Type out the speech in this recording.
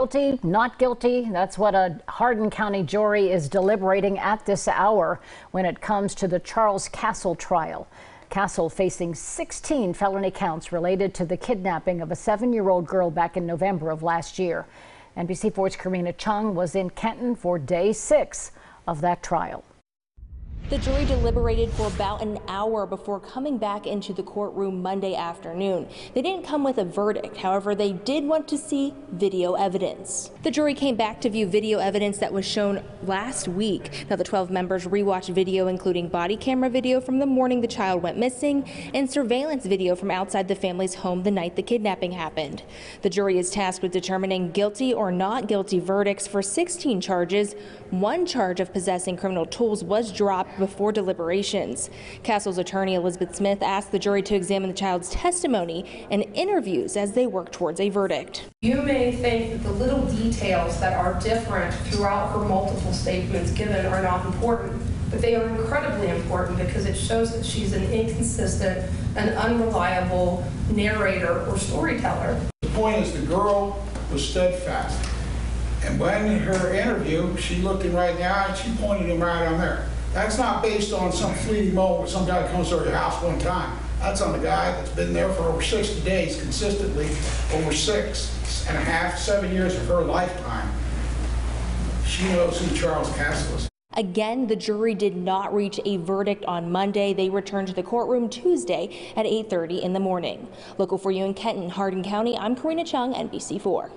Guilty, not guilty. That's what a Hardin County jury is deliberating at this hour when it comes to the Charles Castle trial. Castle facing 16 felony counts related to the kidnapping of a seven year old girl back in November of last year. NBC4's Karina Chung was in Kenton for day six of that trial. The jury deliberated for about an hour before coming back into the courtroom Monday afternoon. They didn't come with a verdict. However, they did want to see video evidence. The jury came back to view video evidence that was shown last week. Now, the 12 members rewatched video, including body camera video from the morning the child went missing and surveillance video from outside the family's home the night the kidnapping happened. The jury is tasked with determining guilty or not guilty verdicts for 16 charges. One charge of possessing criminal tools was dropped before deliberations. Castle's attorney Elizabeth Smith asked the jury to examine the child's testimony and interviews as they work towards a verdict. You may think that the little details that are different throughout her multiple statements given are not important, but they are incredibly important because it shows that she's an inconsistent and unreliable narrator or storyteller. The point is the girl was steadfast. And when her interview, she looked him right in the eye and she pointed him right on there. That's not based on some fleeting moment where some guy comes to your house one time. That's on the guy that's been there for over 60 days consistently, over six and a half, seven years of her lifetime. She knows who Charles Castle is. Again, the jury did not reach a verdict on Monday. They returned to the courtroom Tuesday at 8:30 in the morning. Local for you in Kenton, Hardin County, I'm Karina Chung, NBC4.